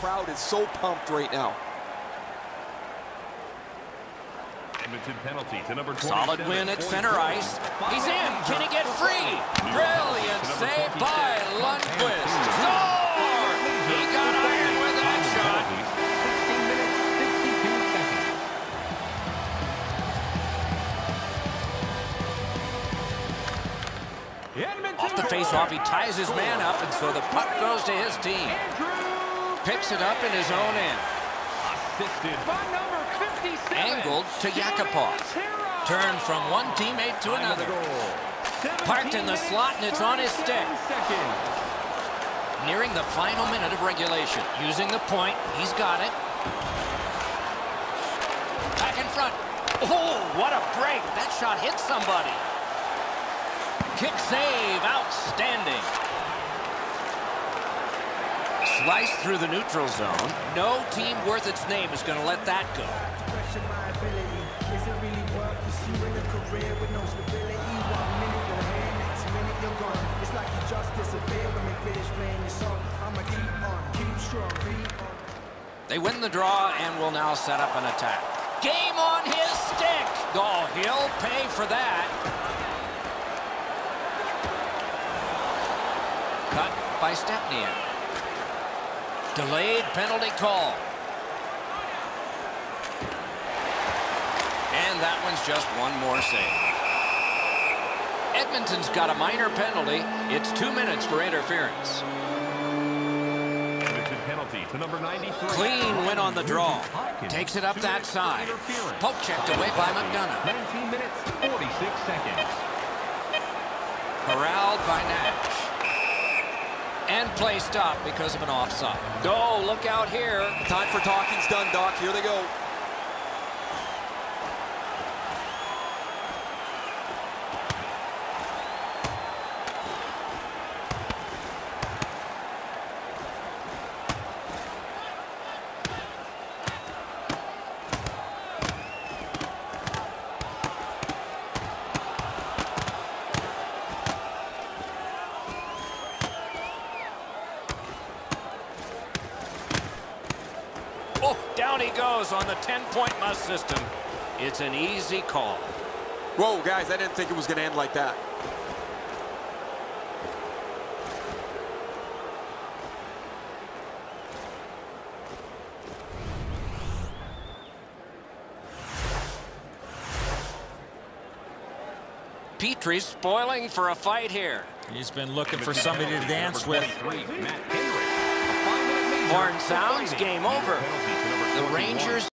crowd is so pumped right now. Edmonton penalty to number Solid win at center ice. He's in. Can he get free? Brilliant save by Lundqvist. Score! He got iron with that shot. 16 minutes, 62 seconds. Off the face-off, he ties his man up, and so the puck goes to his team. Picks it up in his own end. Assisted by number 57. Angled to Yakupov. Turned from one teammate to another. Parked in the slot, and it's on his stick. Nearing the final minute of regulation. Using the point. He's got it. Back in front. Oh, what a break. That shot hit somebody. Kick save. Outstanding. Sliced through the neutral zone. No team worth its name is going to let that go. Question my ability. Is it really worth pursuing a career with no stability? One minute you're here, next minute you're gone. It's like you just disappear when we finish playing your song. I'ma keep on, keep strong, keep on. They win the draw and will now set up an attack. Game on his stick. Oh, he'll pay for that. Cut by Stepniak. Delayed penalty call. And that one's just one more save. Edmonton's got a minor penalty. It's two minutes for interference. Penalty to number 93. Clean win on the draw. Takes it up that side. Poke checked away by McDonagh. 19 minutes, 46 seconds. Corralled by Nash. Play stop because of an offside. No, look out here. Time for talking's done, Doc. Here they go. Oh, down he goes on the 10-point must system. It's an easy call. Whoa, guys, I didn't think it was going to end like that. Petry's spoiling for a fight here. He's been looking for somebody to dance with. Horn sounds, game over. Penalty to number The Rangers